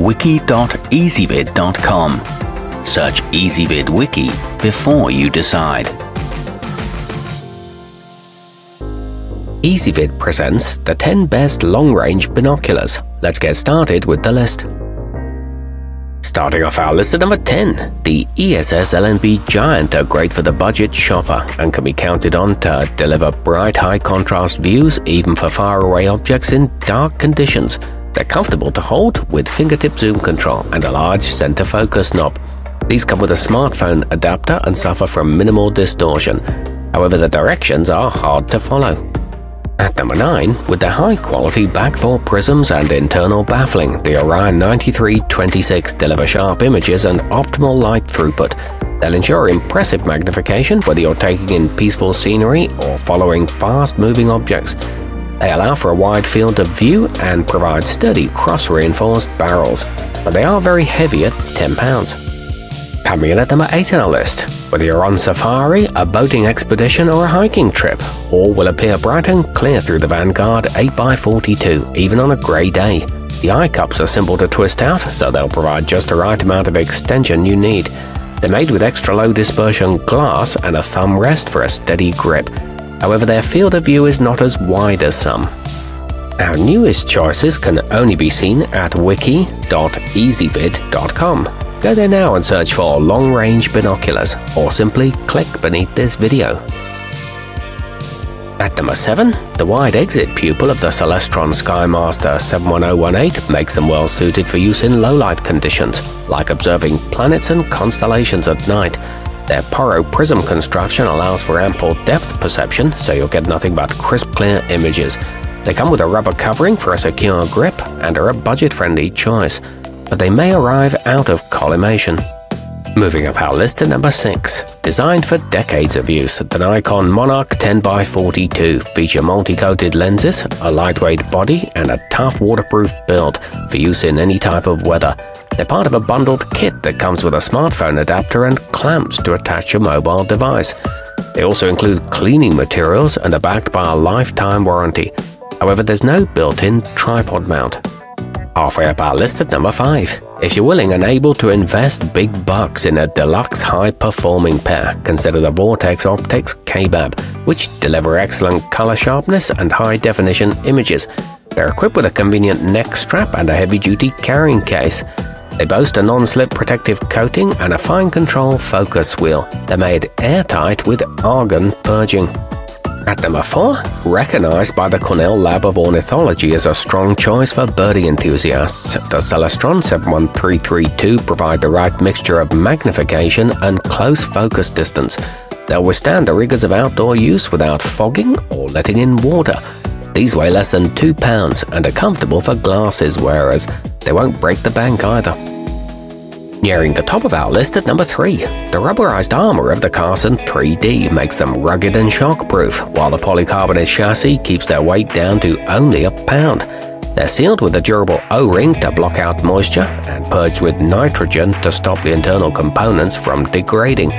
wiki.ezvid.com. Search Ezvid Wiki before you decide. Ezvid presents the 10 best long-range binoculars. Let's get started with the list. Starting off our list at number 10, the ESS LNB Giant are great for the budget shopper and can be counted on to deliver bright high contrast views even for faraway objects in dark conditions. They're comfortable to hold with fingertip zoom control and a large center focus knob. These come with a smartphone adapter and suffer from minimal distortion. However, the directions are hard to follow. At number 9, with their high-quality BaK-4 prisms and internal baffling, the Orion 9326 deliver sharp images and optimal light throughput. They'll ensure impressive magnification whether you're taking in peaceful scenery or following fast-moving objects. They allow for a wide field of view and provide sturdy cross-reinforced barrels, but they are very heavy at 10 pounds. Coming in at number 8 on our list, whether you're on safari, a boating expedition or a hiking trip, all will appear bright and clear through the Vanguard 8x42, even on a grey day. The eye cups are simple to twist out, so they'll provide just the right amount of extension you need. They're made with extra low dispersion glass and a thumb rest for a steady grip. However, their field of view is not as wide as some. Our newest choices can only be seen at wiki.ezvid.com. Go there now and search for long range binoculars, or simply click beneath this video. At number 7, the wide exit pupil of the Celestron Skymaster 71018 makes them well suited for use in low light conditions, like observing planets and constellations at night. Their Poro prism construction allows for ample depth perception, so you'll get nothing but crisp, clear images. They come with a rubber covering for a secure grip and are a budget friendly choice but they may arrive out of collimation. Moving up our list to number 6. Designed for decades of use, the Nikon Monarch 10x42 feature multi-coated lenses, a lightweight body, and a tough waterproof build for use in any type of weather. They're part of a bundled kit that comes with a smartphone adapter and clamps to attach your mobile device. They also include cleaning materials and are backed by a lifetime warranty. However, there's no built-in tripod mount. Halfway up our list at number 5. If you're willing and able to invest big bucks in a deluxe high-performing pair, consider the Vortex Optics Kaibab, which deliver excellent color sharpness and high-definition images. They're equipped with a convenient neck strap and a heavy-duty carrying case. They boast a non-slip protective coating and a fine control focus wheel. They're made airtight with argon purging. At number 4, recognized by the Cornell Lab of Ornithology as a strong choice for birdie enthusiasts, the Celestron 71332 provide the right mixture of magnification and close focus distance. They'll withstand the rigors of outdoor use without fogging or letting in water. These weigh less than 2 pounds and are comfortable for glasses wearers. They won't break the bank either. Nearing the top of our list at number 3, the rubberized armor of the Carson 3D makes them rugged and shockproof, while the polycarbonate chassis keeps their weight down to only a pound. They're sealed with a durable O-ring to block out moisture and purged with nitrogen to stop the internal components from degrading.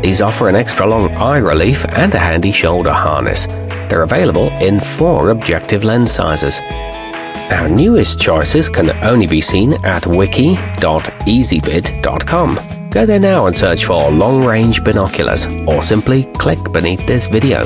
These offer an extra long eye relief and a handy shoulder harness. They're available in four objective lens sizes. Our newest choices can only be seen at wiki.ezvid.com. Go there now and search for long range binoculars, or simply click beneath this video.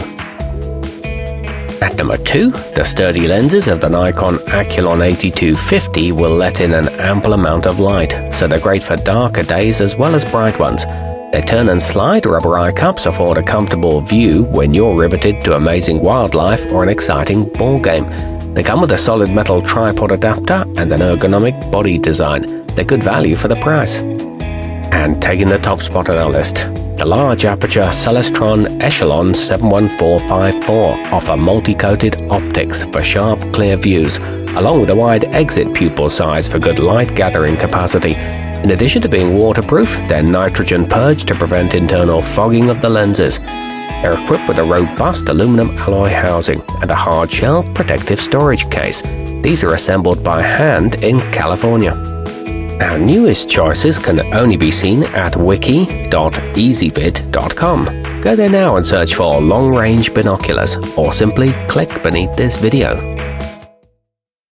At number 2, the sturdy lenses of the Nikon Aculon 8250 will let in an ample amount of light, so they're great for darker days as well as bright ones. Their turn and slide rubber eye cups afford a comfortable view when you're riveted to amazing wildlife or an exciting ball game. They come with a solid metal tripod adapter and an ergonomic body design. They're good value for the price. And taking the top spot on our list, the large aperture Celestron Echelon 71454 offer multi-coated optics for sharp, clear views, along with a wide exit pupil size for good light gathering capacity. In addition to being waterproof, they're nitrogen purged to prevent internal fogging of the lenses. They're equipped with a robust aluminum alloy housing and a hard shell protective storage case. These are assembled by hand in California. Our newest choices can only be seen at wiki.ezvid.com. Go there now and search for long-range binoculars or simply click beneath this video.